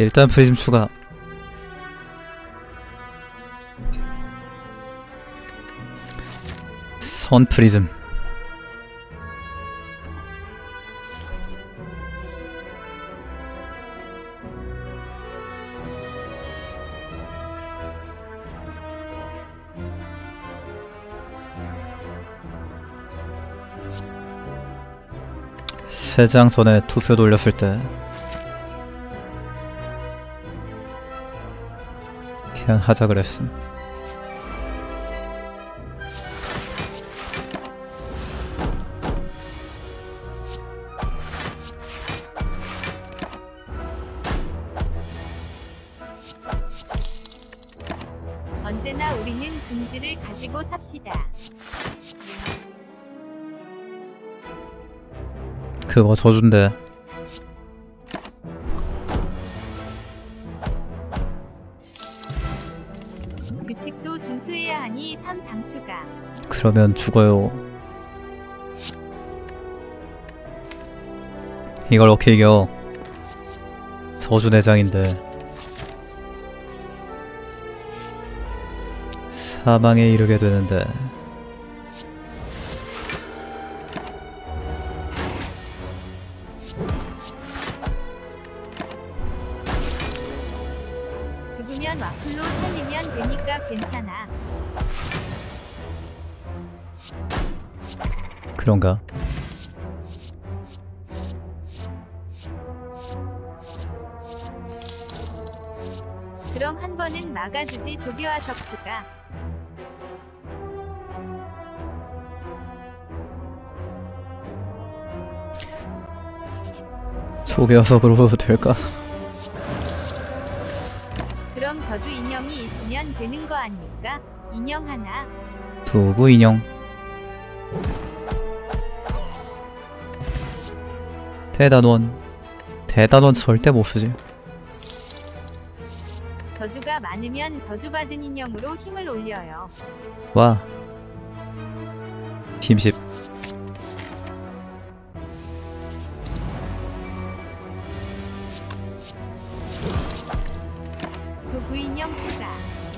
일단 프리즘 추가. 선 프리즘. 세장 전에 투표 돌렸을 때 그냥 하자 그랬음 언제나 우리는 긍지를 가지고 삽시다. 그거 저준데 그러면 죽어요. 이걸 어떻게 이겨? 저주 내장인데. 사망에 이르게 되는데 소개화석으로 될까? 그럼 저주 인형이 있으면 되는 거 아닙니까? 인형 하나. 두부 인형 대단원 대단원 절대 못쓰지 저주가 많으면 저주받은 인형으로 힘을 올려요. 와 힘십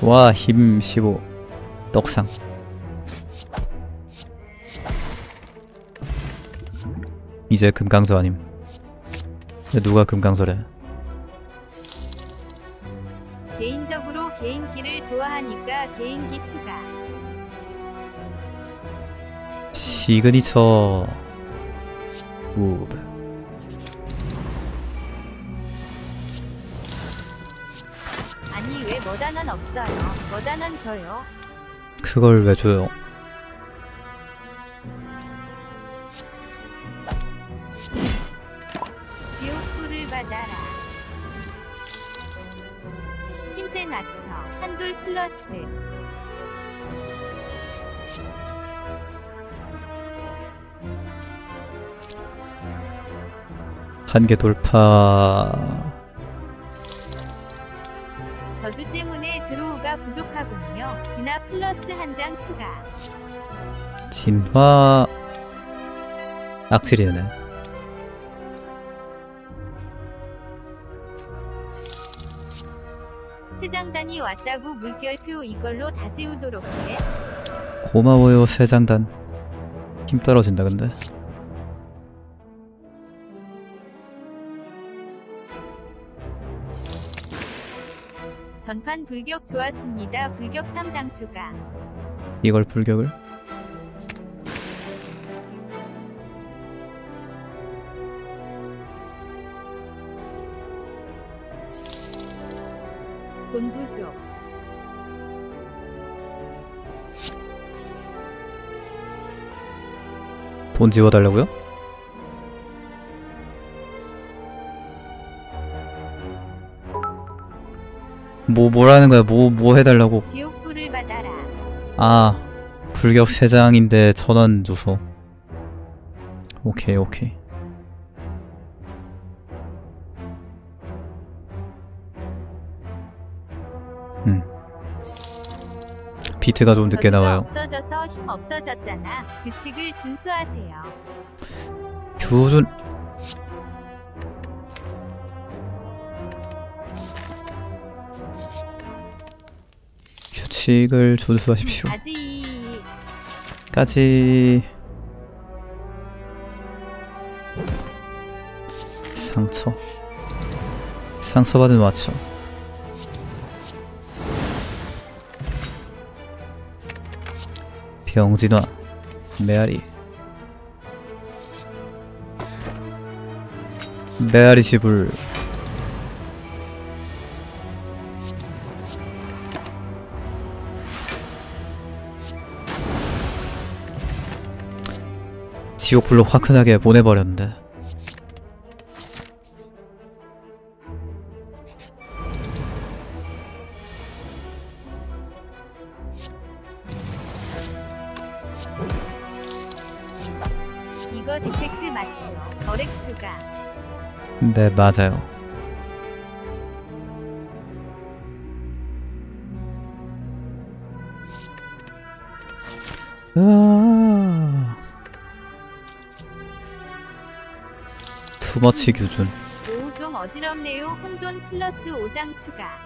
와, 힘 15. 떡상. 이제 금강서 아님. 누가 금강서래? 개인적으로 개인기를 좋아하니까 개인기 추가. 시그니처 무브. 머단원 없어요? 머단원 저요. 그걸 왜 줘요? 지옥불을 받아라. 힘세 낮춰. 한돌 플러스. 한계 돌파. 저주 때문에 드로우가 부족하군요. 진화 플러스 한 장 추가. 진화. 악질이네. 세장단이 왔다고 물결표 이걸로 다 지우도록 해. 고마워요, 세장단. 힘 떨어진다, 근데. 전판 불격 좋았습니다. 불격 3장 추가. 이걸 불격을? 돈 부족. 돈 지워달라고요? 뭐 뭐라는 거야? 뭐뭐 해달라고? 지옥불을 받아라. 아 불격 3장인데 천원 줘서 오케이 오케이 음 비트가 좀 늦게 나와요 없어져서 힘 없어졌잖아. 규칙을 준수하세요. 규준 규칙을 준수하십시오. 아지. 까지. 상처. 상처받은 와쳐 병진화. 메아리. 메아리 지불 지옥불로 화끈하게 보내버렸는데. 이거 디펙트 맞죠? 어렉 추가. 네 맞아요. 아 투머치 규준. 오우 좀 어지럽네요. 혼돈 플러스 5장 추가.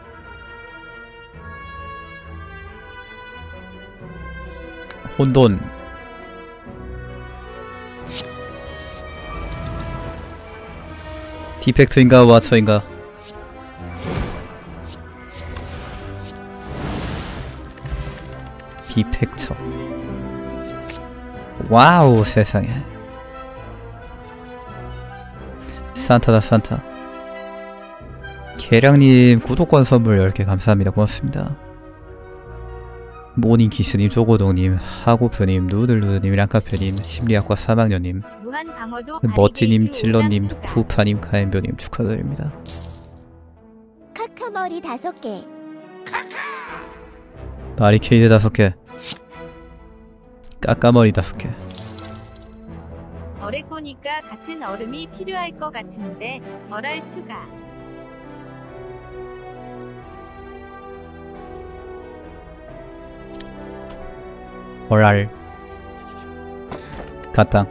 혼돈. 디펙트인가 와처인가? 디펙처. wow 세상에 산타다 산타 계량님 구독권 선물 10개 감사합니다 고맙습니다 모닝키스님, 조고동님, 하고표님, 누들누들님, 랑카표님, 심리학과 3학년님, 무한 방어도 멋지님, 칠러님, 5장 추가. 쿠파님, 가엔벼님 축하드립니다. 카카머리 다섯 개. 바리케이드 다섯 개, 까까머리 다섯 개. 어렉 보니까 같은 얼음이 필요할 것 같은데 어랄 추가. 어랄. 가땅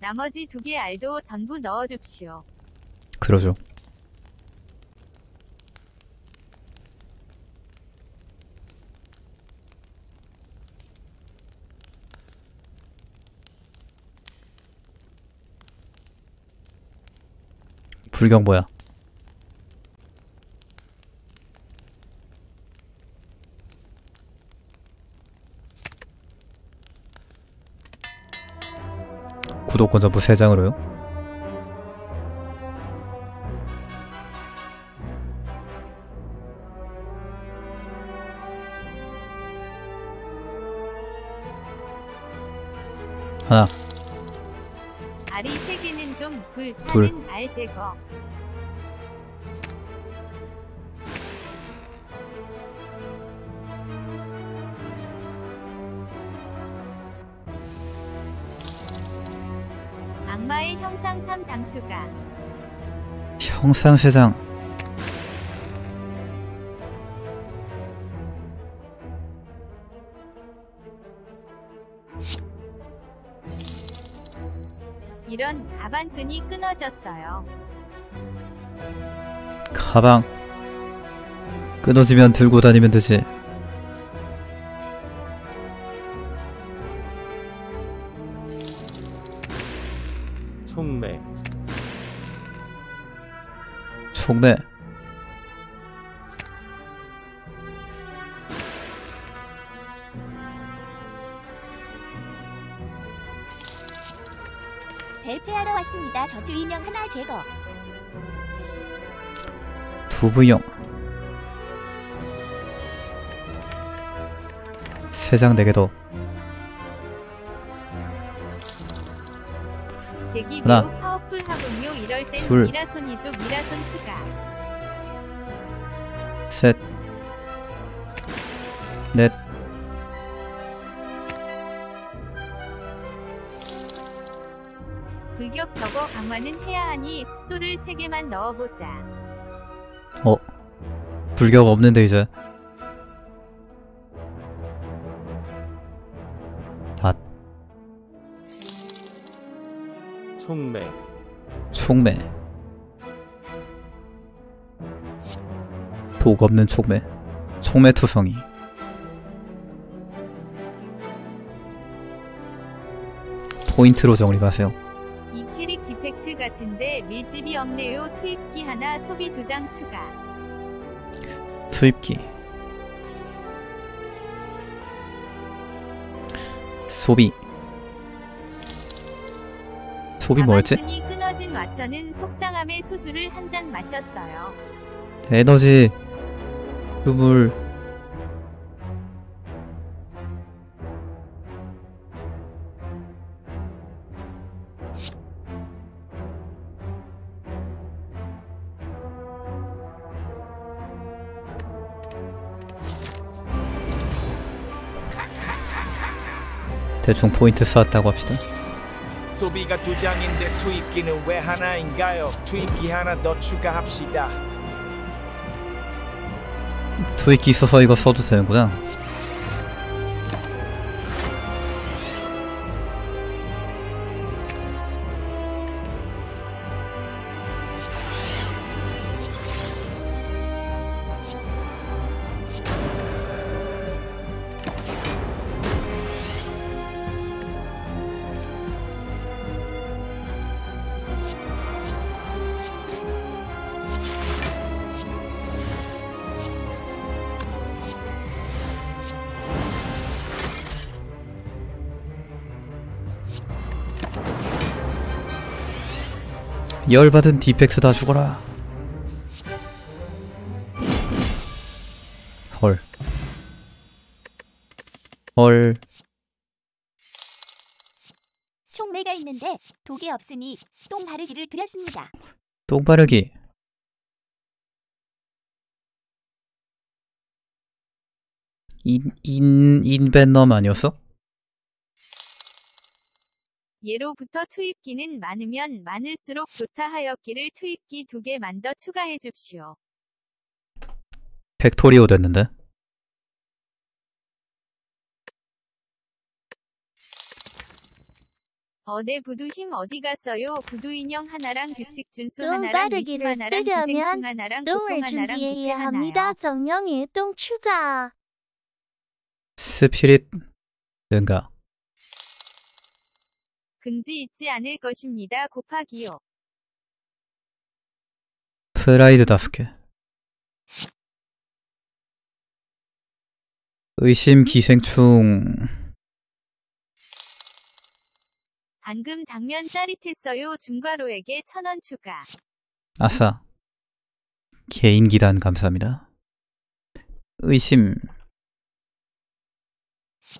나머지 두 개 알도 전부 넣어줍시오 그러죠. 불경 뭐야? 구독권 전부 3장으로요? 하나 알이 세 개는 좀 둘. 불타는 알 제거. 악마의 형상 3 장 추가. 형상 3장 가방끈이 끊어졌어요. 가방. 끊어지면 들고 다니면 되지 두부용 세장 4개 더 대기 하나. 매우 파워풀하군요 이럴 땐 둘. 미라손이죠 미라손 추가 셋, 넷, 불격 저거 강화는 해야 하니 숙도를 3개만 넣어보자 어 불격 없는데 이제. 닷 촉매. 촉매. 독 없는 촉매. 촉매 투성이. 포인트로 정립하세요. 이 캐릭 디펙트 같은데 밀집이 없네요. 투입기 하나 소비 두 장 추가. 투입기 소비 소비 뭐였지? 가방끈이 끊어진 와처는 속상함에 소주를 한 잔 마셨어요. 에너지 스물 대충 포인트 쌓았다고 합시다. 소비가 두 장인데 투입기는 왜 하나인가요? 투입기 하나 더 추가합시다. 투입기 있어서 이거 써도 되는구나. 열받은 디펙트 다 죽어라. 헐. 헐. 촉매가 있는데 독이 없으니 똥 바르기를 드렸습니다. 똥 바르기. 인, 인, Envenom 아니었어? 예로부터 투입기는 많으면 많을수록 좋다 하였기를 투입기 두 개만 더 추가해 줍시오. 팩토리오 됐는데? 어네 부두 힘 어디 갔어요? 부두 인형 하나랑 규칙 준수 똥 하나랑 미심 하나랑 기생충 하나랑 고통 똥을 하나랑 부패 준비해야 하나요. 합니다. 정령이 똥 추가. Spirit 능가. 금지 있지 않을 것입니다. 곱하기요. Pride 다섯 개. 의심 기생충. 방금 장면 짜릿했어요. 중과로에게 천 원 추가. 아싸. 개인 기단 감사합니다. 의심.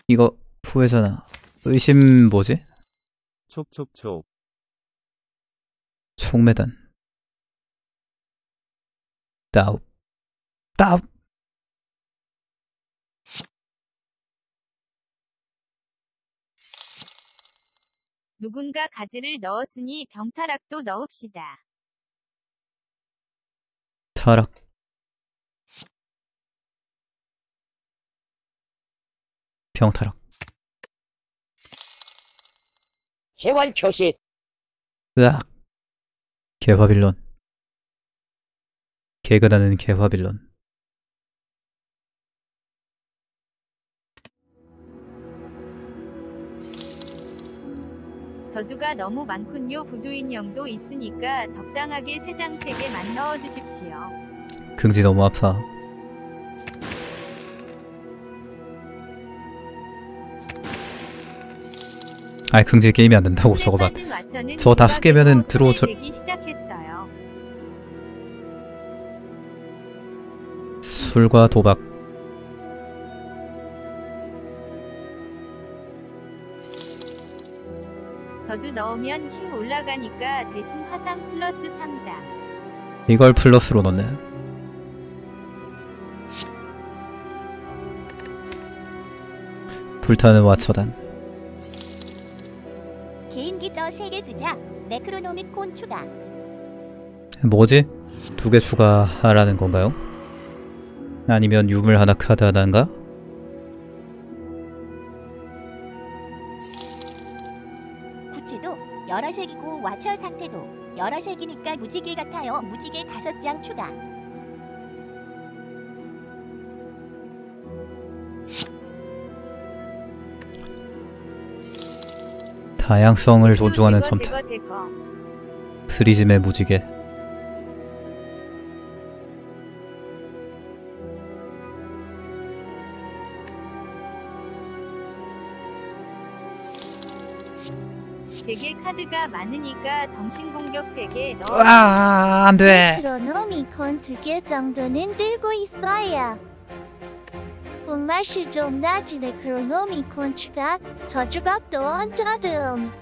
이거 후회잖아. 의심 뭐지? 촉촉촉 총매단. 다우. 다우. 누군가 가지를 넣었으니 병타락도 넣읍시다. 타락. 병타락. 해원 표시 으악. 개화빌런. 개가 나는 개화빌런. 저주가 너무 많군요. 부두 인형도 있으니까 적당하게 세장세 개만 넣어 주십시오. 긍지 너무 아파. 아이 긍지 게임이 안 된다고 저거 봐. 저거 다 쓰게면은 들어오- 저-. 술과 도박. 저주 넣으면 힘 올라가니까 대신 화상 플러스 3장. 이걸 플러스로 넣네. 불타는 와처단. 더 3개 쓰자. 네크로노미콘 추가. 뭐지? 두 개 추가하라는 건가요? 아니면 유물 하나 카드 하나인가? 구체도 여러 색이고 와처 상태도 여러 색이니까 무지개 같아요. 무지개 다섯 장 추가. 다양성을 수 존중하는 선택. 프리즘의 무지개. 되게 카드가 많으니까 정신 공격 3개 넣어. 아, 안 돼. 크로노미콘 두개 정도는 들고 있어야. 분맛이 좀 나지네 크로노미콘 추가 저주값도 얹어둠.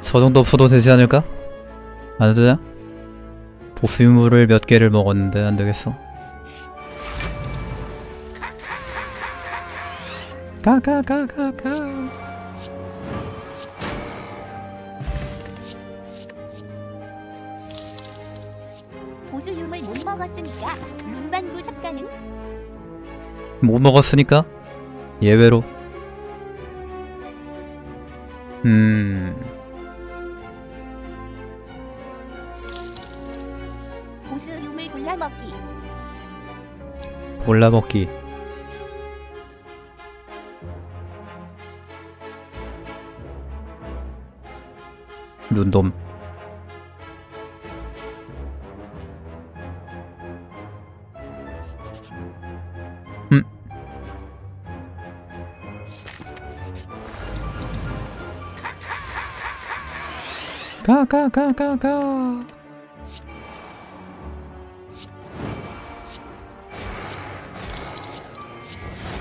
저 정도 푸도 되지 않을까? 안 해도 되나? 보스 유물을 몇 개를 먹었는데 안 되겠어. 가가가가 가. 먹었으니까 룬반구 삭가는 못 먹었으니까 예외로. 음, 유물 골라 먹기. 골라 먹기. 눈돔. 가, 가, 가, 가, 가.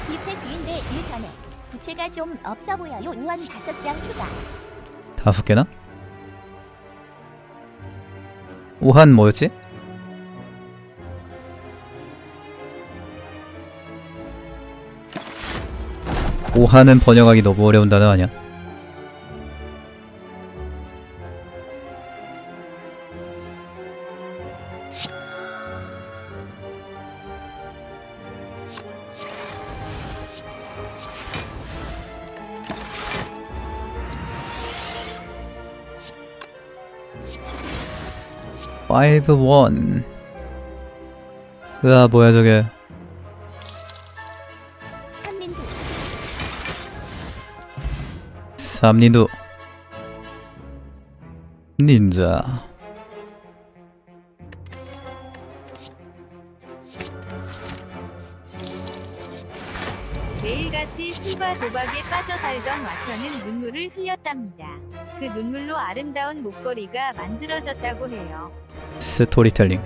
뷔페 뒤인데 일 전에 부채가 좀 없어 보여요. 우한 다섯 장 추가. 다섯 개나? 우한 뭐였지? 오한은 번역하기 너무 어려운 단어 아니야? 파이브 원. 으아 뭐야 저게? 삼린도 닌자. 매일같이 술과 도박에 빠져 살던 와처는 눈물을 흘렸답니다. 그 눈물로 아름다운 목걸이가 만들어졌다고 해요. 스토리텔링.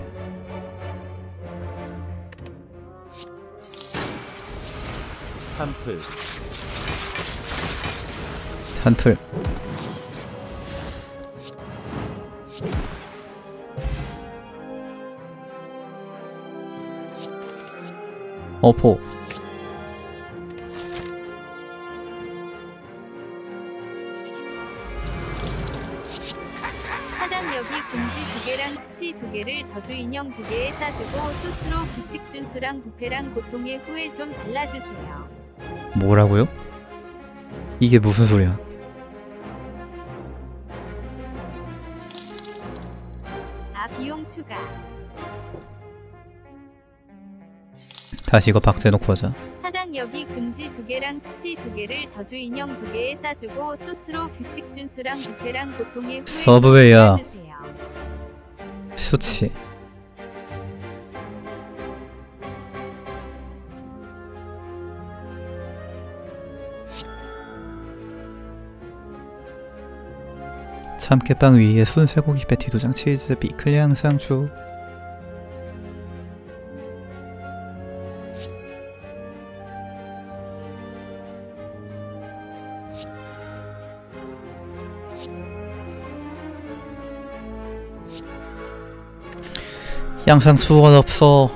한풀 한풀. 어포. 저주 인형 두 개에 싸주고 소스로 규칙 준수랑 부패랑 고통의 후에 좀 달라주세요. 뭐라고요? 이게 무슨 소리야? 아 비용 추가. 다시 이거 박제해놓고 하자. 사장력이 금지 두 개랑 수치 두 개를 저주 인형 두 개에 싸주고 소스로 규칙 준수랑 부패랑 고통의 후에 서브웨이야. 좀 달라주세요. 수치. 참깨빵 위에 순쇠고기 패티 두장 치즈 피클 양상추 양상추가 없어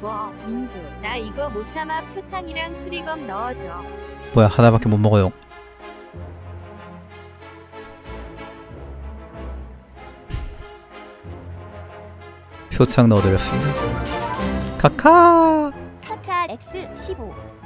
뭐 민규 나 이거 못 참아 표창이랑 수리검 넣어줘. 뭐야 하나밖에 못 먹어요 표창 넣어드렸습니다. 카카! 카카 X15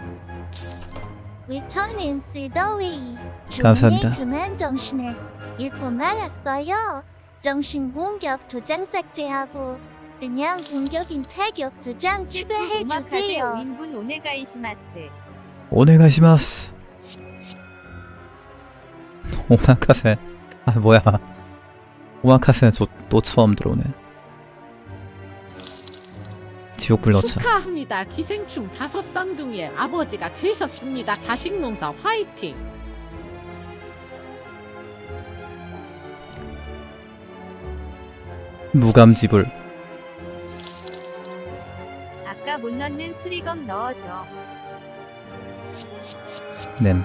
위천인 쓰더위. 감사합니다. 그만 정신을 잃고 말았어요. 정신 공격 두장 삭제하고 그냥 공격인 타격 두장 추가해 주세요. 5인분 오네가이시마스. 오네가시마스. 오마카세. 아, 뭐야. 오마카세는 저, 또 처음 들어오네. 지옥불 넣자. 축하합니다. 기생충 다섯 쌍둥이의 아버지가 되셨습니다. 자식 농사 화이팅! 무감지불. 아까 못 넣는 수리검 넣어줘. 냄.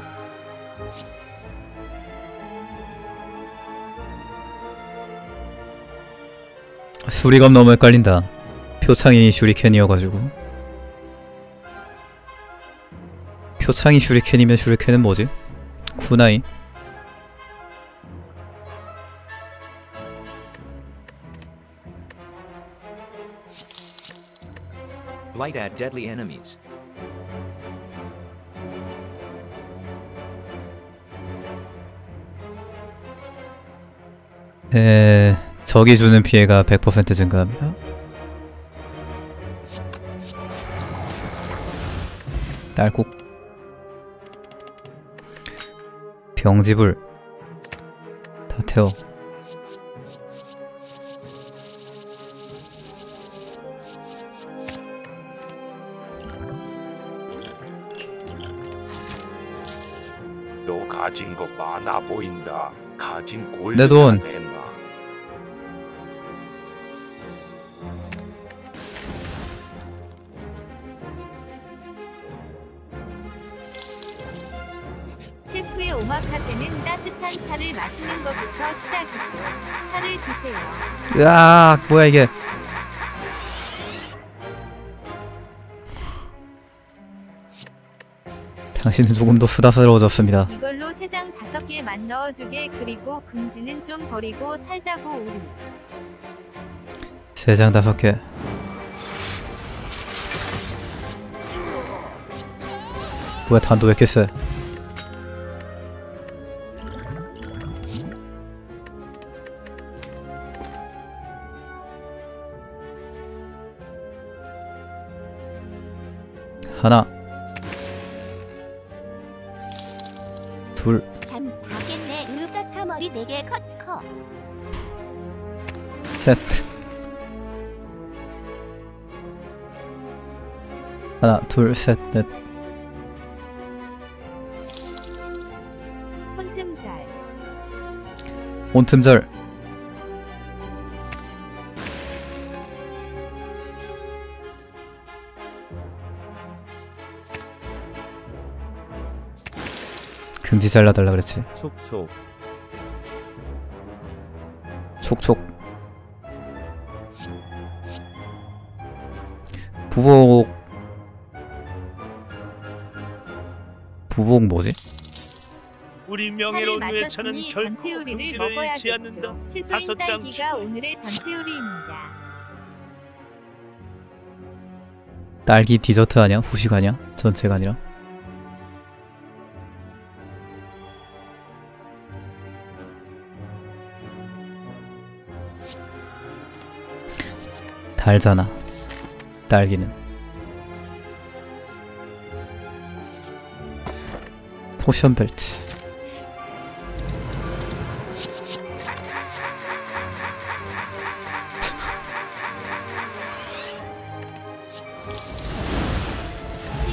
수리검 너무 헷갈린다. 표창이 슈리켄이어가지고. 표창이 슈리켄이면 슈리켄은 뭐지? 쿠나이? Blight at deadly enemies. 에... 적이 주는 피해가 100% 증가합니다. 딸꾹 병지불 다 태워 너 가진 거 많아 보인다. 가진 골드 내 돈. 으악 뭐야 이게. 당신은 조금 더 수다스러워졌습니다. 이걸로 세장 다섯 개만 넣어주게 그리고 금지는 좀 버리고 살자고 우리. 세장 다섯 개. 뭐야 단도 왜 이렇게 세 하나 둘. 잠 다겠네 으카카 머리 4개 컷커 셋. 하나 둘셋넷. 온틈절 금지 잘라달라 그랬지 촉촉. 촉촉 부복 부복 뭐지? 우리 명예로운 외차는 결코 전체 요리를 금지를 잃지. 않는다. 다섯 장. 오늘의 전체 요리입니다. 딸기 디저트 아니야? 후식 아니야? 전체가 아니라 달잖아 딸기는. 포션 벨트.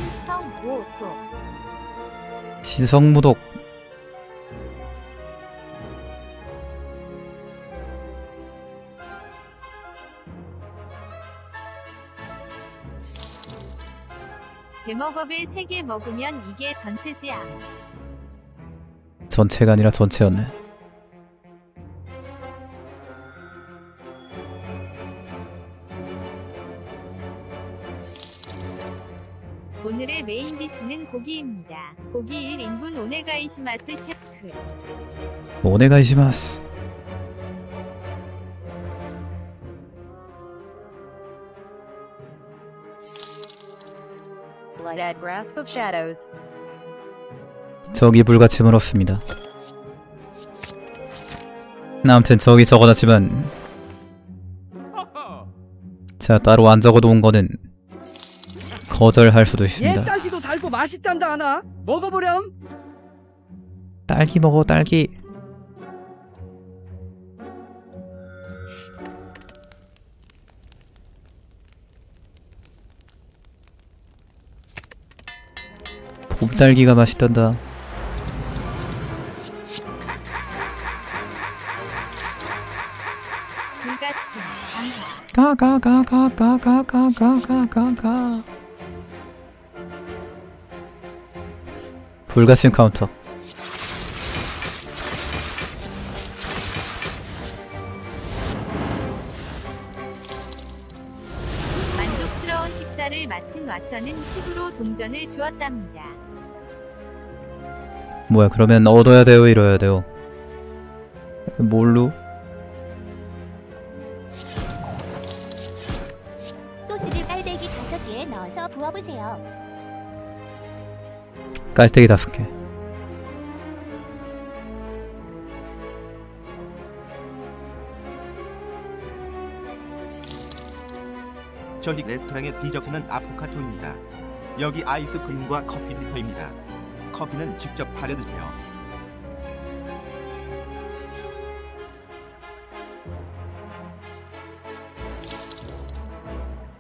신성 모토. 신성무독 대먹업에 3개 먹으면 이게 전체지 않. 전체가 아니라 전체였네 오늘의 메인 디시는 고기입니다. 고기 1인분 오네가이시마스 셰프. 오네가이시마스 적이 불같이 물었습니다. 아무튼 적이 적어놨지만 자 따로 안 적어놓은 거는 거절할 수도 있습니다. 딸기도 달고 맛있단다 하나 먹어보렴 딸기 먹어 딸기. 봄딸기가 맛있단다. 불같이 방사 가가가가가가가가가가 불가침 카운터 만족스러운 식사를 마친 와처는 팁으로 동전을 주었답니다. 뭐야 그러면 얻어야 돼요 잃어야 돼요 뭘로? 소스를 깔대기 다섯 개에 넣어서 부어보세요. 깔때기 다섯 개 저희 레스토랑의 디저트는 아포카토입니다. 여기 아이스크림과 커피 드리퍼입니다. 커피는 직접 타려 드세요.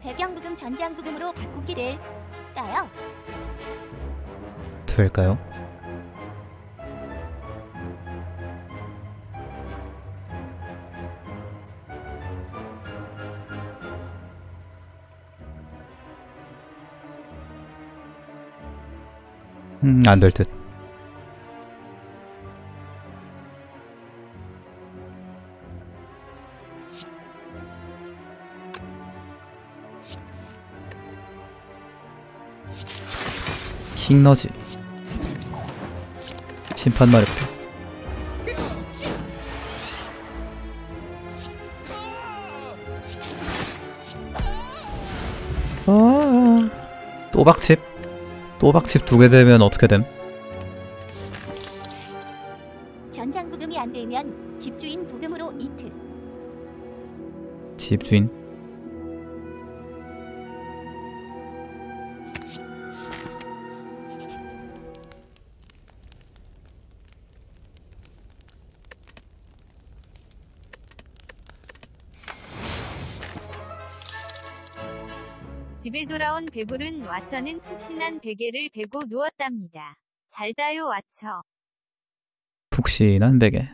배경부금 전장부금으로 바꾸기를 까요. 될까요? 음, 안 될 듯. 킹너지. 심판 말부터. 아, 또박칩. 또박칩 두개 되면 어떻게 됨? 전장 부금이 안 되면 집주인 부금으로 이트. 집주인. 배부른 와처는 푹신한 베개를 베고 누웠답니다. 잘 자요 와처. 푹신한 베개.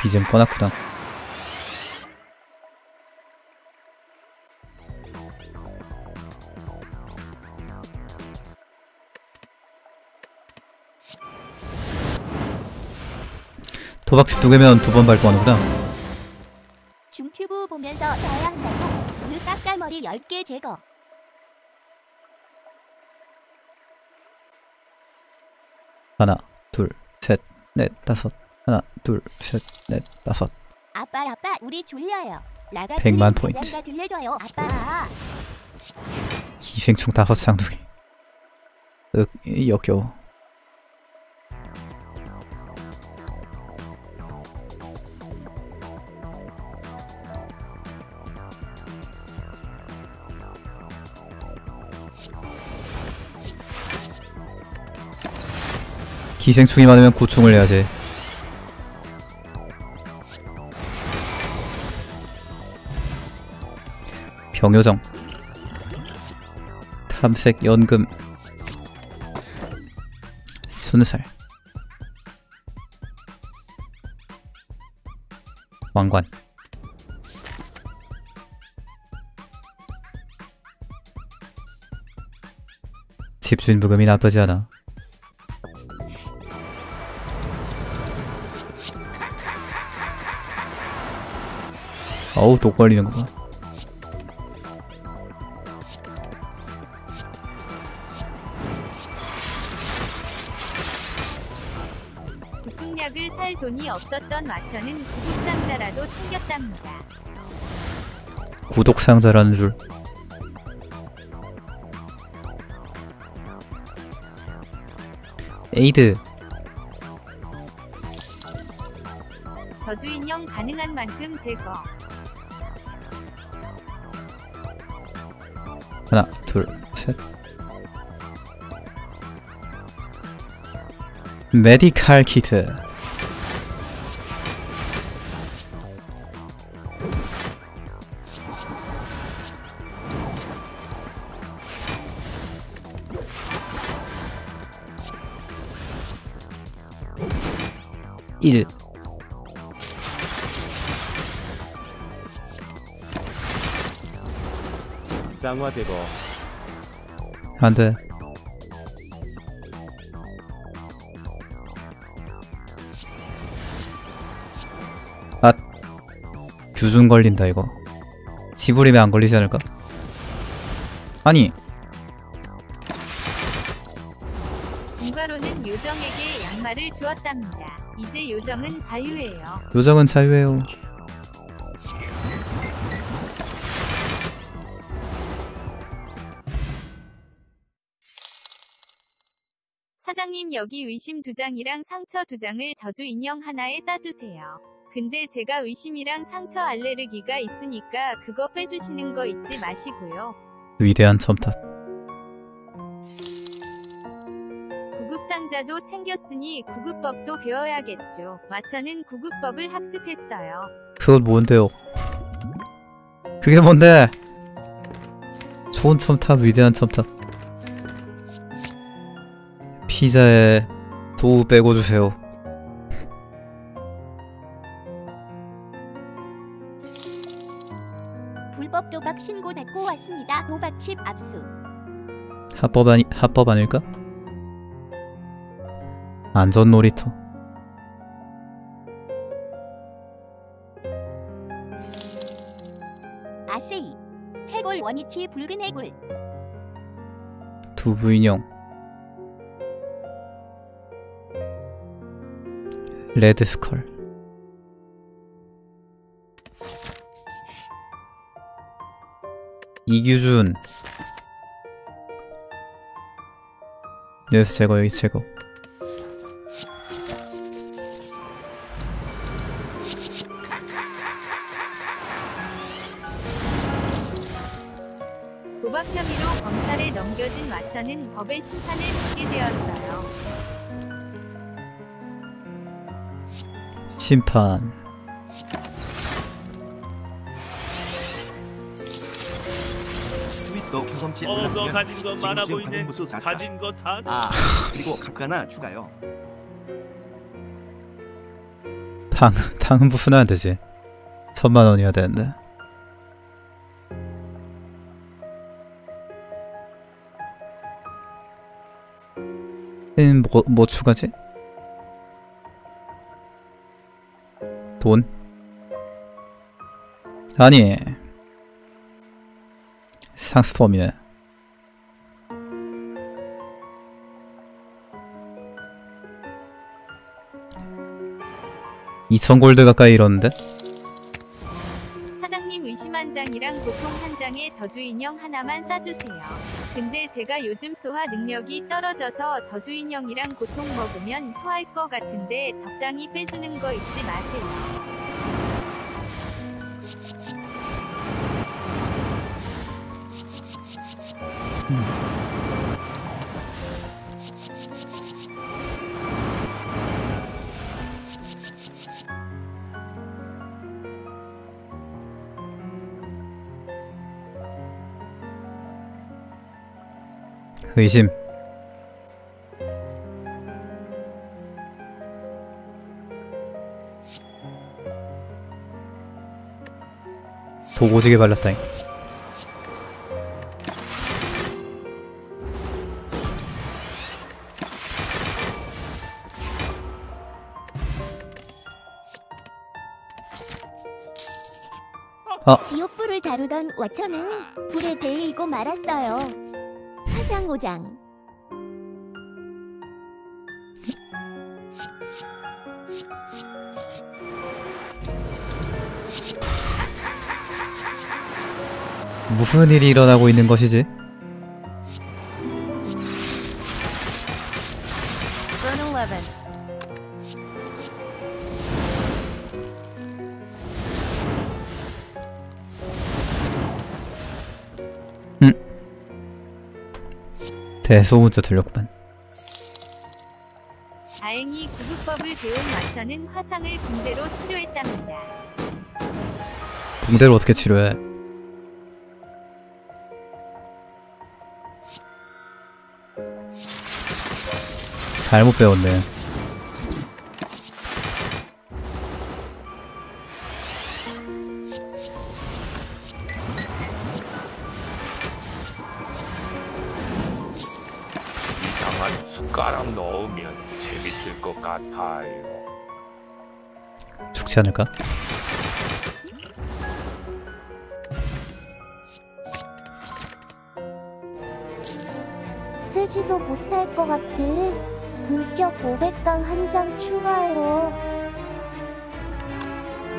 비좀 꺼놨구나. 도박집 두 개면 두 번 밟고 하는구나. 중튜브 보면서 자야 한다고 그 깎갈머리 10개 제거. 하나, 둘, 셋, 넷, 다섯. 하나, 둘, 셋, 넷, 다섯. 아빠 아빠 우리 졸려요. 라가 백만 들린 포인트. 자장가 들려줘요 아빠. 기생충 다섯 쌍둥이. 윽, 역겨워. 기생충이 많으면 구충을 해야지. 병요정. 탐색 연금. 순살. 왕관. 집주인 부금이 나쁘지 않아 어우 독 걸리는 거 봐. 생략을 살 돈이 없었던 와처는 구급상자라도 챙겼답니다. 구독 상자라는 줄. 에이드 저주 인형 가능한 만큼 제거. 둘 셋. 메디칼 키트 일 짱화 제거. 안 돼 아 규준 걸린다 이거 지불이면 안 걸리지 않을까? 아니 중과로는 요정에게 양말을 주었답니다. 이제 요정은 자유예요. 요정은 자유해요 사장님 여기 의심 두 장이랑 상처 두 장을 저주 인형 하나에 싸주세요. 근데 제가 의심이랑 상처 알레르기가 있으니까 그거 빼주시는 거 잊지 마시고요. 위대한 첨탑 구급상자도 챙겼으니 구급법도 배워야겠죠. 마천은 구급법을 학습했어요. 그건 뭔데요? 그게 뭔데? 좋은 첨탑, 위대한 첨탑. 피자에 도우 빼고 주세요. 불법 도박 신고 받고 왔습니다. 도박칩 압수. 합법 아니 합법 아닐까? 안전 놀이터. 아세이. 해골 원위치 붉은 해골. 부두 인형. Red Skull. 이규준. 여기서 제거 여기 제거. 도박 혐의로 검찰에 넘겨진 마천은 법의 심판을 받게 되었어요. 심판. 트윗도 경험치 어, 너 올랐으면 가진 거 많아 지금쯤 보이네. 관공부수 샀다. 가진 거 다. 아 그리고 각각 하나 추가요. 당 당은 부수면 안 되지. 천만 원이어야 되는데. 음, 뭐, 뭐 추가지? 돈? 아니 상습범이네 이천 골드 가까이 이러는데? 한 장이랑 보통 한 장에 저주 인형 하나만 싸주세요. 근데 제가 요즘 소화 능력이 떨어져서 저주 인형이랑 고통 먹으면 토할 것 같은데 적당히 빼주는 거 잊지 마세요. 의심. 도고지게 발랐다잉. 지옥불을 다루던 와처는 불에 데이고 말았어요. 화상오장. 무슨 일이 일어나고 있는 것이지? 대소문자 들렸구만. 다행히 구급법을 배운 마천은 화상을 붕대로 치료했답니다. 붕대로 어떻게 치료해? 잘못 배웠네. 죽지 않을까? 쓰지도 못할 것 같아. 본격 500강 한 장 추가요.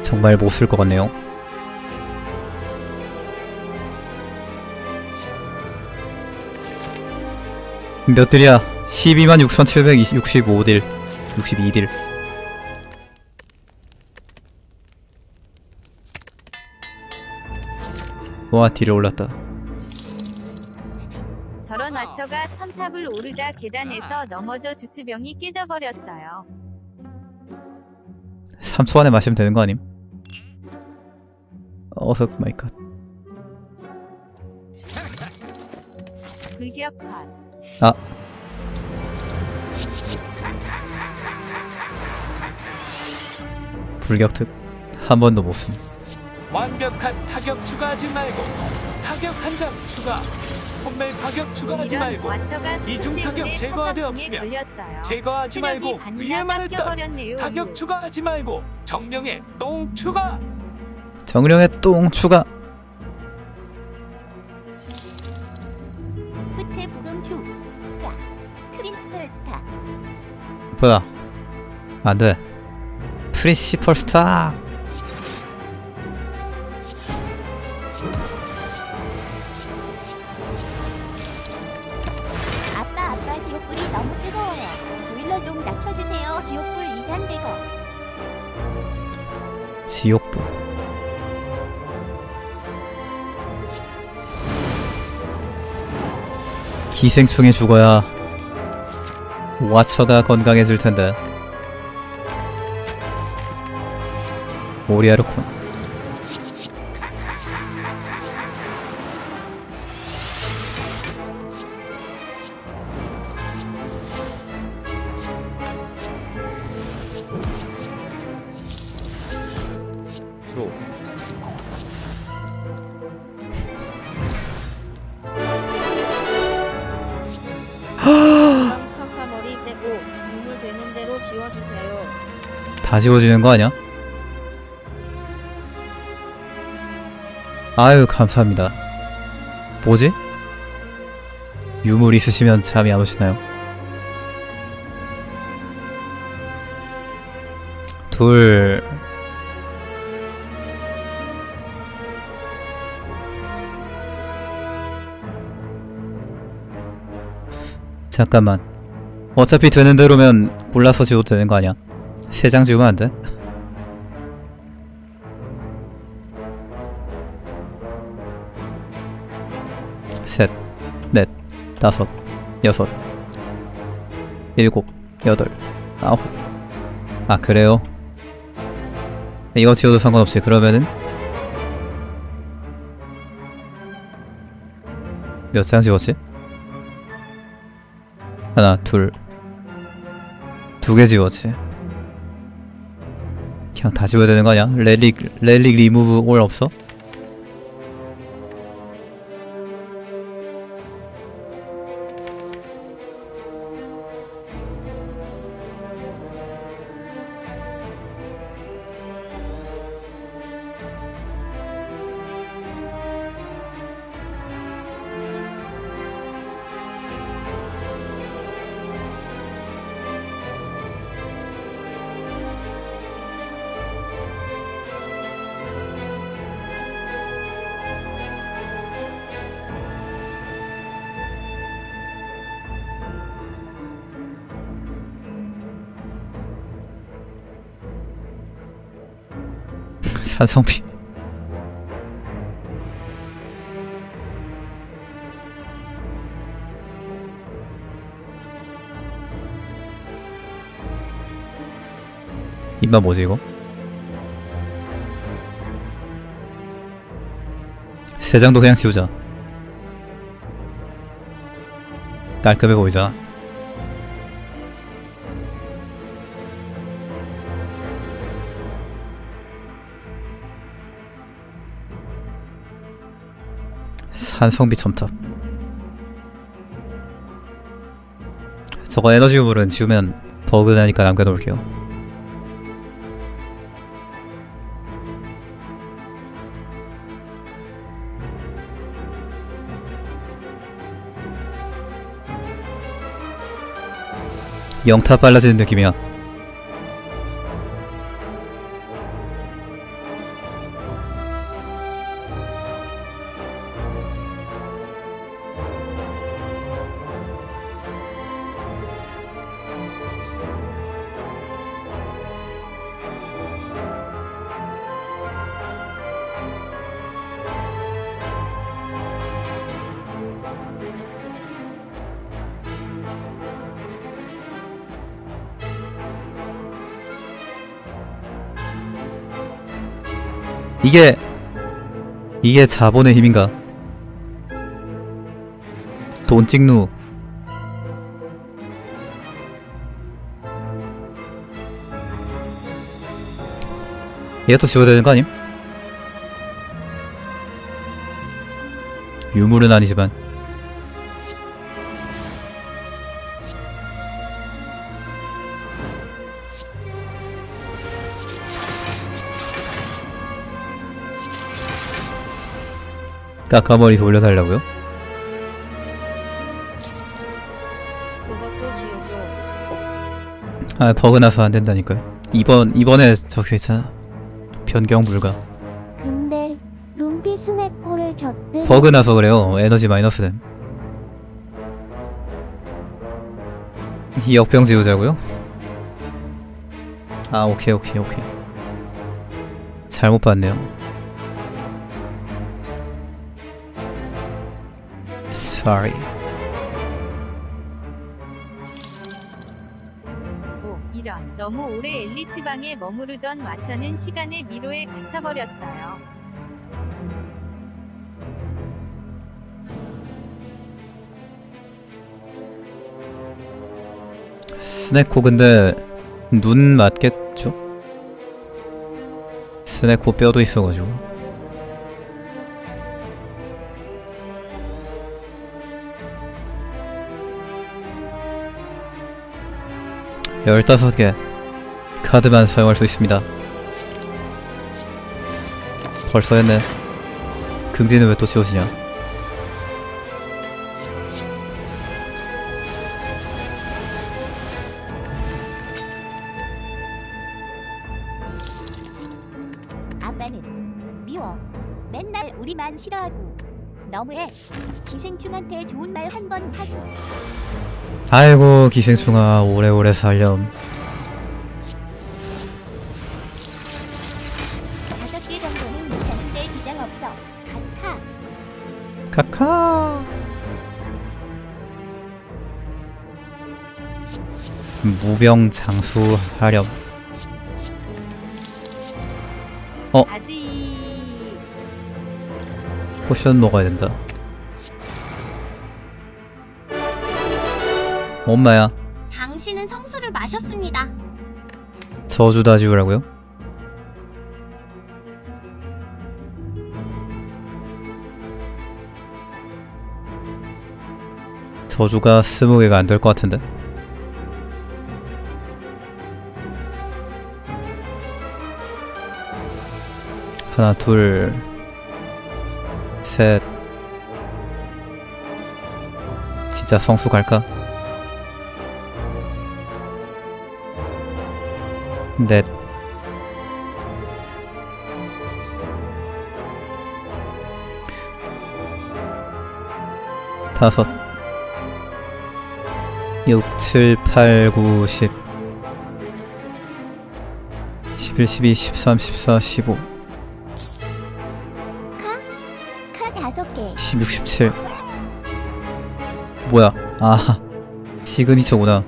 정말 못 쓸 것 같네요. 몇 딜이야? 12만 6,765딜. 62딜. 와, 딜이 올랐다. 저런 와처가 첨탑을 오르다 계단에서 넘어져 주스병이 깨져버렸어요. 3초 안에 마시면 되는 거 아님? oh my God. 불격 컷. 아. 불격특 한 번도 못 쓴. 완벽한 타격 추가하지 말고 타격 한 장 추가. 홈멜 타격 추가하지 말고 이중 타격 제거하되 없으면. 제거하지 말고 위에만 깎여버렸네요. 타격 추가하지 말고 정령의 똥 추가. 정령의 똥 추가. 끝에 부금추. 야. 크림스펠 스타. 뭐야? 안 돼. 프린시펄 스타. 지옥부. 기생충에 죽어야 와처가 건강해질 텐데. 오리아르콘. 지워지는 거 아니야? 아유 감사합니다. 뭐지? 유물 있으시면 잠이 안 오시나요? 둘 잠깐만 어차피 되는 대로면 골라서 지워도 되는 거 아니야? 세 장 지우면 안 돼? 셋, 넷, 다섯, 여섯, 일곱, 여덟, 아홉. 아, 그래요? 이거 지워도 상관없지. 그러면은 몇 장 지웠지? 하나, 둘, 두 개 지웠지. 그냥 다 지워야 되는 거 아니야? 렐릭, 렐릭 리무브 올 없어? 산성비 입맛 뭐지 이거? 세 장도 그냥 지우자. 깔끔해 보이자 산성비 첨탑. 저거 에너지 유물은 지우면 버그 나니까 남겨놓을게요. 영타 빨라지는 느낌이야 이게 이게 자본의 힘인가? 돈 찍누 얘도 지워야 되는 거 아님? 유물은 아니지만 까까머리 돌려달라고요? 그것도 지우죠. 아 버그 나서 안 된다니까요. 이번 이번에 저 괜찮아. 변경 불가. 근데 룸피 스네코를 곁들여 버그 나서 그래요. 에너지 마이너스는. 이 역병 지우자고요? 아 오케이 오케이 오케이. 잘못 봤네요. Sorry. 오, 이런. 너무 오래 엘리트 방에 머무르던 와처는 시간의 미로에 갇혀버렸어요. 스네코 근데 눈 맞겠죠? 스네코 뼈도 있어가지고 열다섯 개 카드만 사용할 수 있습니다. 벌써 했네. 긍지는 왜 또 지워지냐 기생충한테 좋은 말 한 번 하고. 아이고 기생충아 오래오래 살렴 다섯 개 정도는 괜찮은데 지장 없어. 같아. 카카 무병 장수하렴 어 아직 potion 먹어야 된다 엄마야 당신은 성수를 마셨습니다. 저주 다 지우라고요? 저주가 스무 개가 안 될 것 같은데 하나 둘셋 진짜 성수 갈까? 넷 다섯. 육, 칠, 팔, 구, 십. 11, 12, 13, 14, 15 카? 카 다섯 개. 16, 17 뭐야? 아 시그니처구나.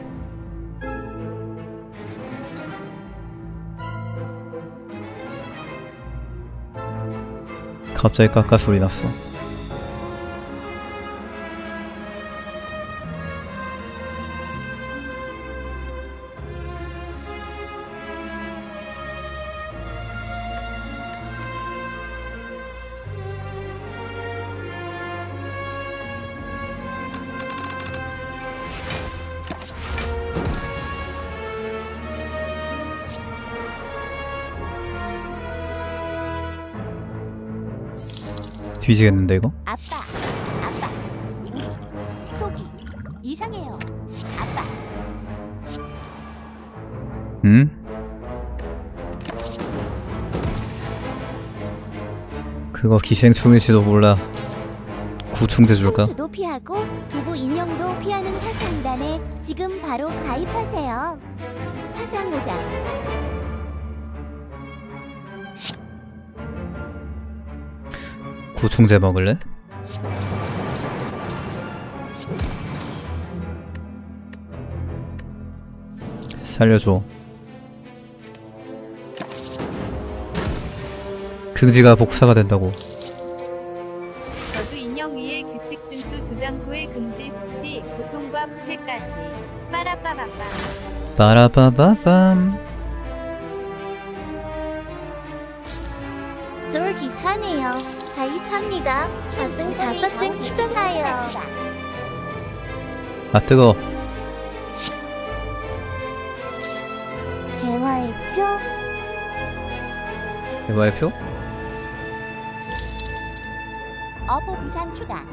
갑자기 깎아 소리 났어 뒤지겠는데 이거? 아빠, 아빠. 속이 이상해요. 아빠, 응? 그거 기생충일지도 몰라 구충제 줄까? 수도 피하고 두부 인형도 피하는 화상단에 지금 바로 가입하세요. 화상오장. 구충제 먹을래? 살려줘 긍지가 복사가 된다고 저주 인형 위에 규칙 준수 두장 후에 금지 수치, 고통과 부패까지. 빠라빠바빠. 빠라바바밤 아 뜨거 개화의표 대화의표? 어보 부상 추가.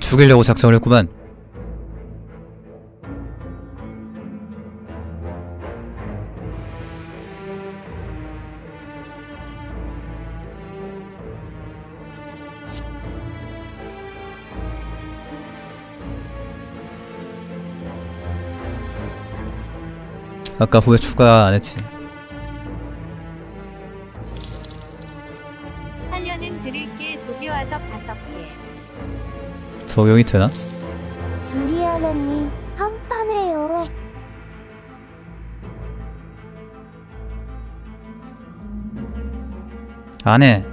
죽이려고 작정을 했구만 아까 후에 추가 안 했지 살려는 드릴게 조교 와서 다섯 개. 적용이 되나? 유리아나님 한판해요. 안 해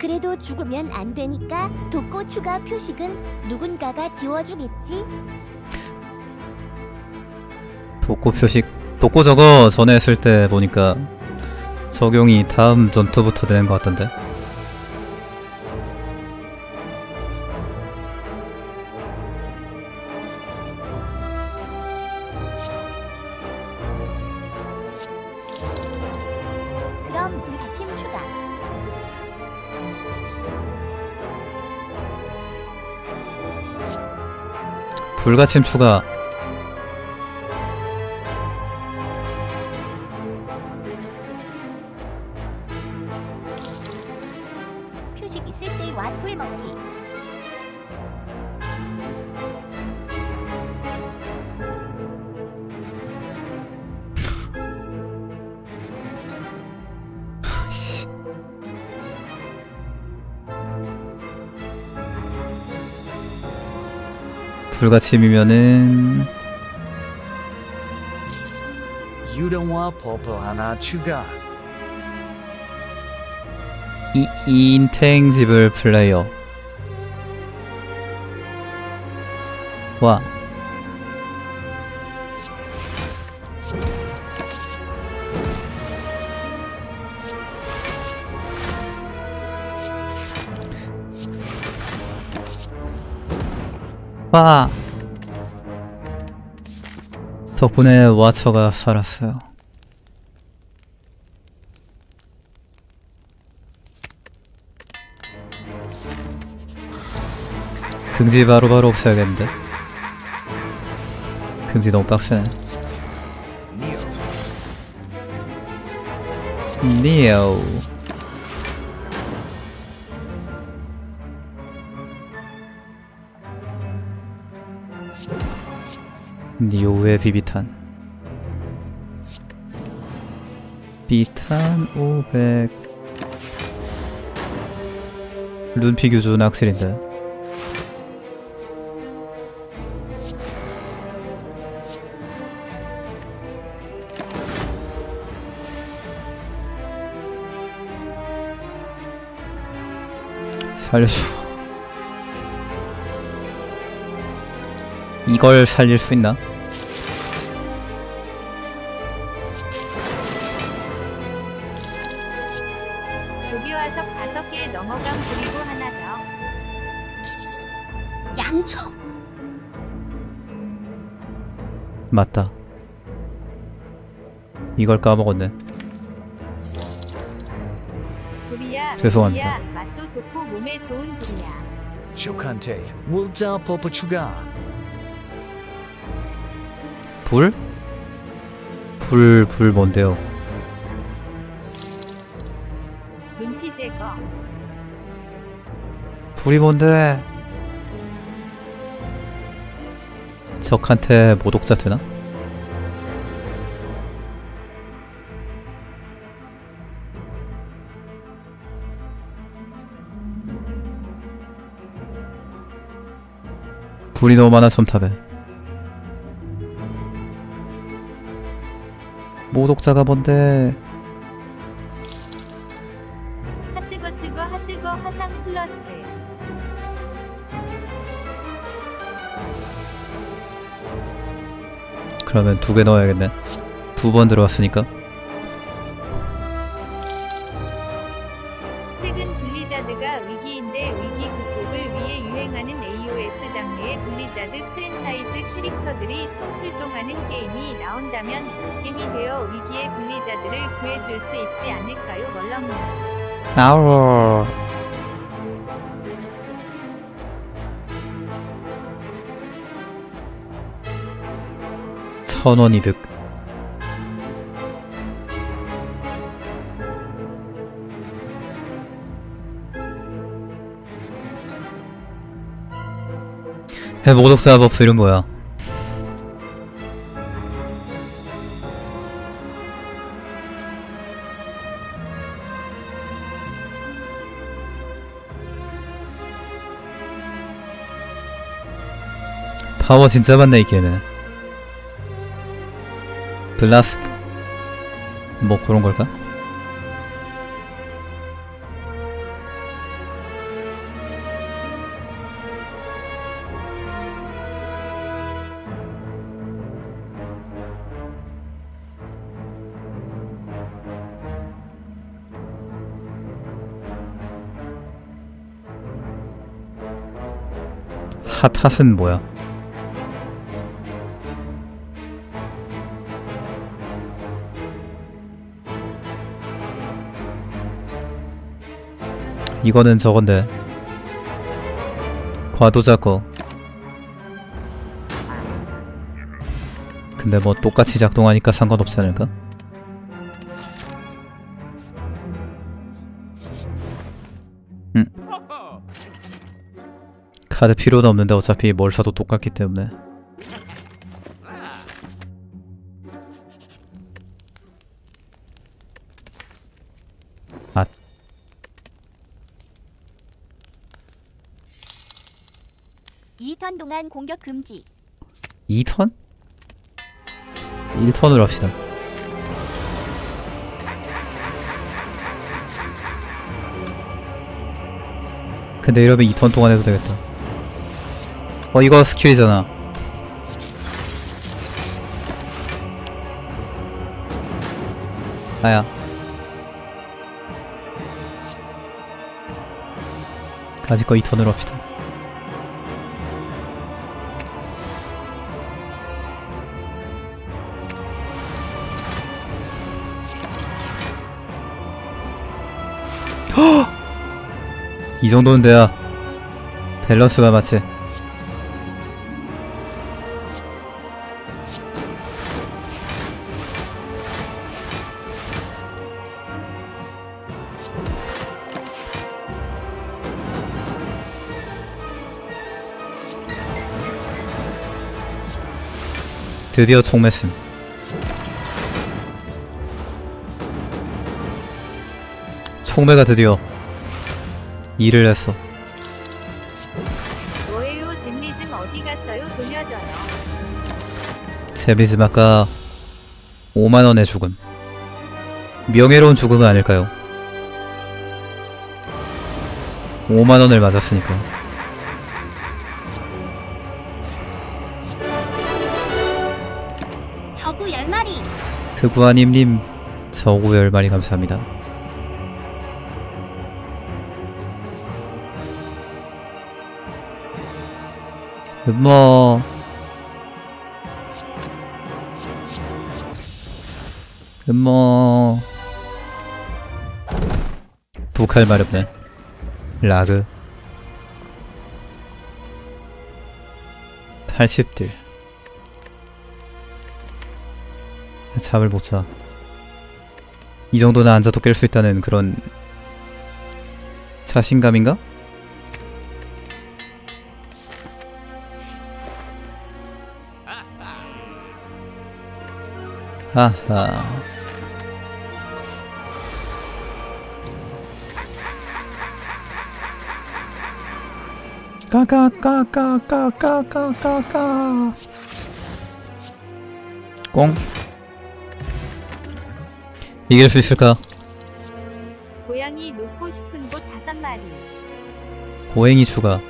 그래도 죽으면 안 되니까 독고 추가 표식은 누군가가 지워주겠지. 독고 표식 독고 저거 전에 했을 때 보니까 적용이 다음 전투부터 되는 것 같던데 그럼 불받침 추가. 불가침 추가 불가침이면은 유령화 버프 하나 추가. 이, 인탱지블 플레이어 와 와. 덕분에 와처가 살았어요. 긍지 바로바로 없애야겠는데? 긍지 너무 빡세네. 니오 니오의 비비탄. 비탄 500 눈피규 준 악셀인데. 살려줘 이걸 살릴 수 있나? 조교화석 다섯 개 넘어감 그리고 하나 더. 양초. 맞다 이걸 까먹었네 불이야. 죄송합니다. 불이야. 맛도 좋고 몸에 좋은 불이야. 쇼칸테 물자 버프 추가 불? 불, 불 뭔데요? 눈피 제거. 불이 뭔데? 적한테 모독자 되나? 불이 너무 많아 첨탑에 모독자가 뭔데? 핫뜨거 뜨거 핫뜨거 화상 플러스. 그러면 두 개 넣어야겠네. 두 번 들어왔으니까 아우 천원 이득. 해 모독사 버프 이름 뭐야 파워 진짜 많네 이 게임에 블라스 뭐 그런 걸까? 핫핫은 뭐야? 이거는 저건데 과도자 거 근데 뭐 똑같이 작동하니까 상관없지 않을까? 음. 카드 필요는 없는데 어차피 뭘 사도 똑같기 때문에 동안 공격 금지. 2턴? 1턴으로 합시다. 근데 이러면 2턴 동안 해도 되겠다. 어 이거 스킬이잖아. 아야. 아직 거 2턴으로 합시다 이 정도는 돼야 밸런스가 맞지. 드디어 총매슴 총매가 드디어 일을 했어. 뭐예요? 잼리즘 어디 갔어요? 돌려줘요. 잼리즘 아까 5만원의 죽음. 명예로운 죽음은 아닐까요? 5만원을 맞았으니까. 저구 열마리. 드구아님님 저구 열마리 감사합니다. 뭐. 뭐. 북할 마렵네. 라그. 80딜. 잠을 못자. 이 정도는 앉아도 깰 수 있다는 그런 자신감인가? 하하 까까까까까까까까 꽁 이길 수 있을까? 고양이 놓고 싶은 곳 다섯 마리. 고행이 추가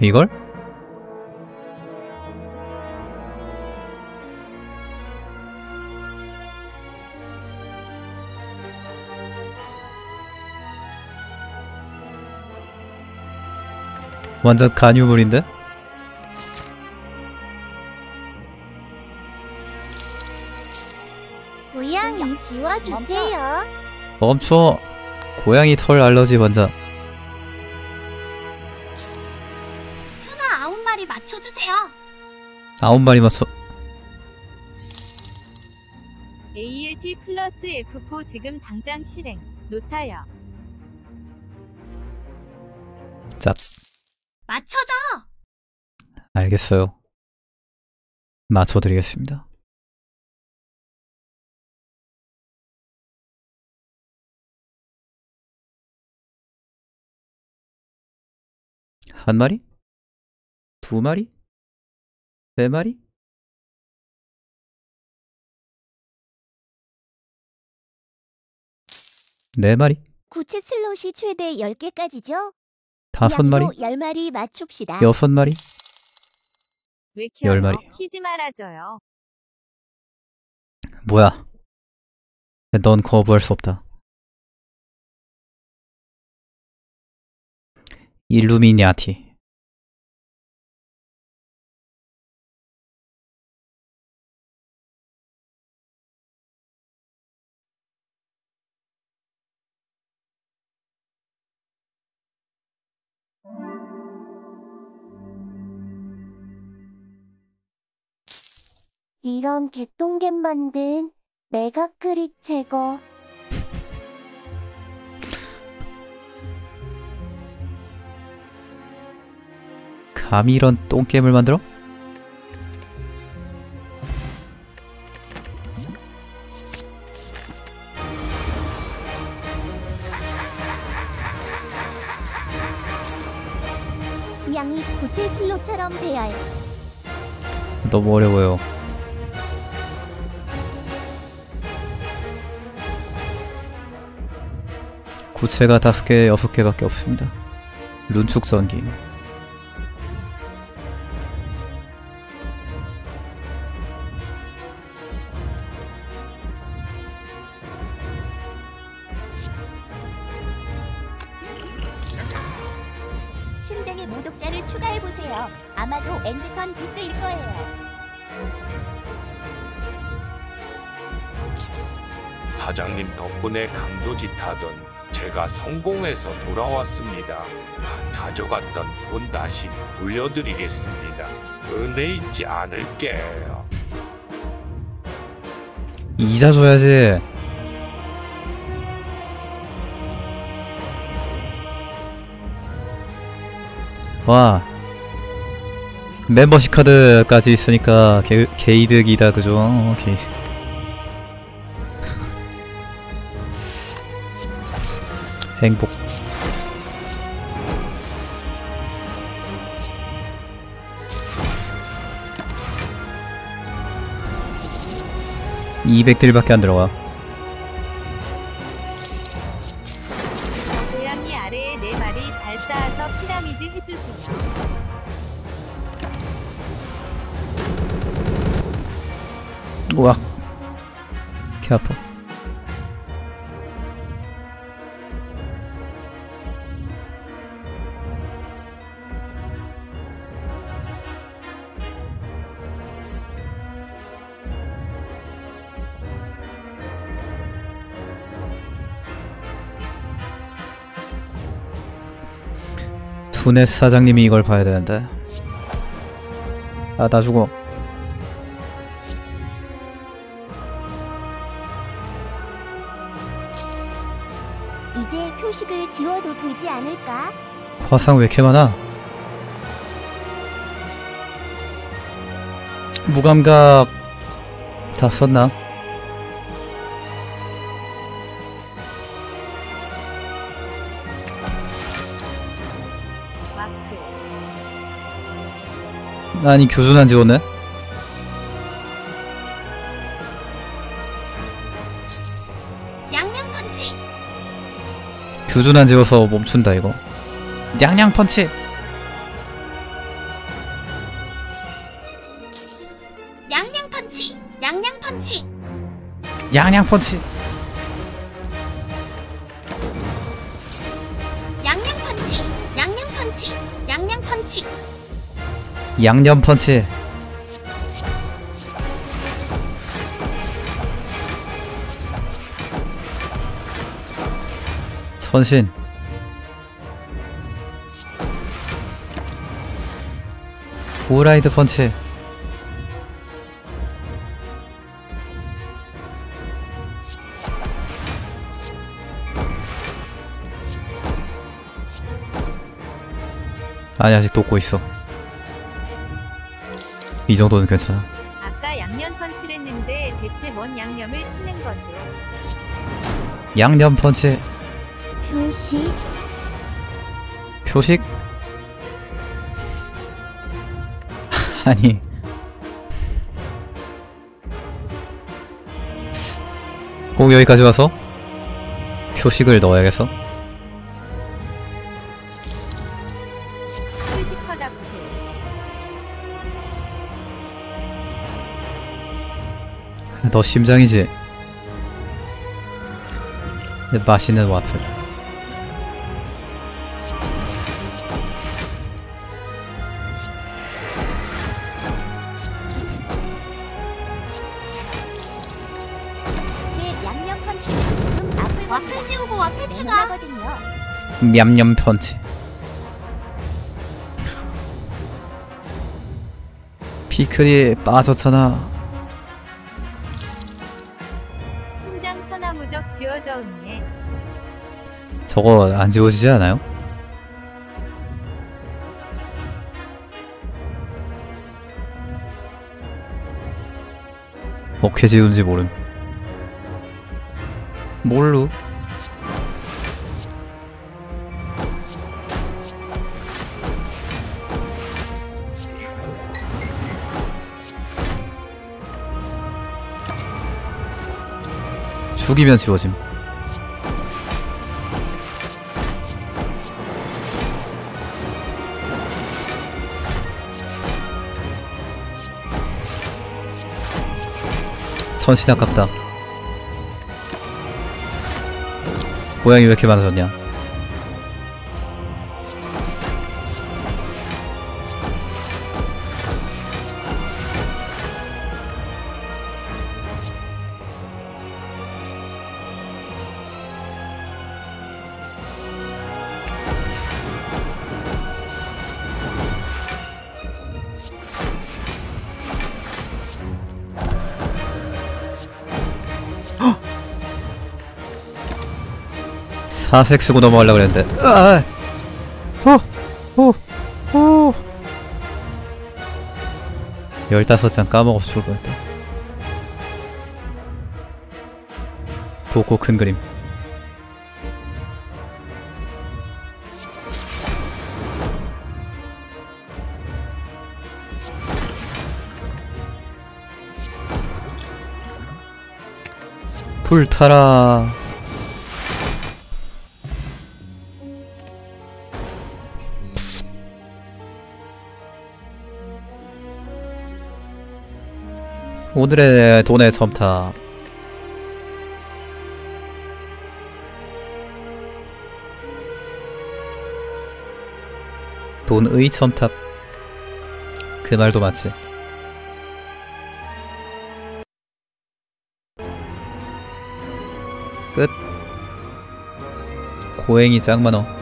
이걸? 완전 간유물인데? 고양이 지워주세요. 멈춰 고양이 털 알러지 환자 아홉 마리 맞춰 ALT 플러스 F4 지금 당장 실행. 노타요. 짭 맞춰줘. 알겠어요 맞춰드리겠습니다 한 마리? 두 마리? 세 마리? 네 마리? 구체 슬롯이 최대 10개까지죠? 다섯 마리? 10마리 맞춥시다. 여섯 마리? 왜열 켜요? 마리. 키지 말아줘요. 뭐야? 넌 거부할 수 없다. 일루미냐티. 이런 개똥개 만든 메가크릭 제거. 감히 이런 똥게임을 만들어? 양이 구체 슬롯처럼 돼야 해. 너무 어려워요. 구체가 다섯 개, 여섯 개밖에 없습니다. 룬축 선기. 제가 성공해서 돌아왔습니다. 가져갔던 돈 다시 돌려드리겠습니다. 은혜 잊지 않을게요. 이자 줘야지. 와. 멤버십 카드까지 있으니까 개, 개이득이다 그죠? 어, 개 행복. (200딜밖에 안 들어가) 두넷 사장님이 이걸 봐야 되는데 아 나 죽어 이제 표식을 지워도 되지 않을까? 화상 왜 이렇게 많아? 무감각 다 썼나? 아니 교순한 지웠네? 양면 펀치. 교순한 지워서 멈춘다 이거 냥냥 펀치 양양 펀치. 양양 펀치. 양냥 펀치 양념 펀치. 선신. 후라이드 펀치. 아니 아직 돕고 있어 이 정도는 괜찮아 아까 양념 펀치를 했는데 대체 뭔 양념을 치는 거죠? 양념 펀치 표식. 표식? 아니 꼭 여기까지 와서 표식을 넣어야겠어? 너 심장이지? 네, 맛있는 와플 제 양념 펀치. 조금 앞을 와플 지우고 와플 추가. 거든요 냠냠 펀치 피클이 빠졌잖아 저거 안 지워지지 않아요? 어떻게 지운지 모름 뭘로? 죽이면 지워짐 천신 아깝다. 고양이 왜 이렇게 많아졌냐 사색 쓰고 넘어가려고 그랬는데 아! 호! 호! 호! 15장 까먹어서 죽을 뻔했다 도고 큰 그림 불 타라 오늘의 돈의 첨탑 돈의 첨탑. 그 말도 맞지 끝. 고행이 짱 많어